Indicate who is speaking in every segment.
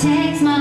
Speaker 1: takes my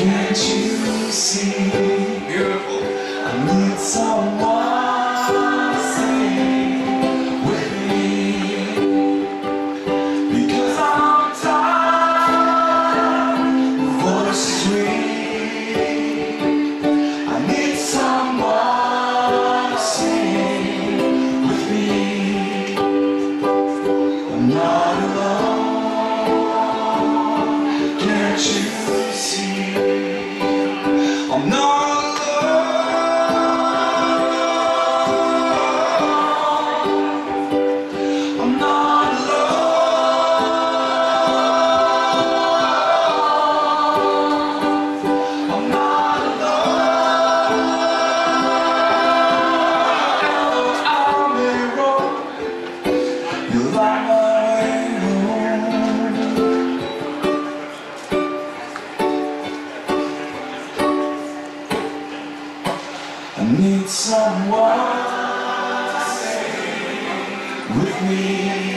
Speaker 2: Can't you see? Need someone to stay with me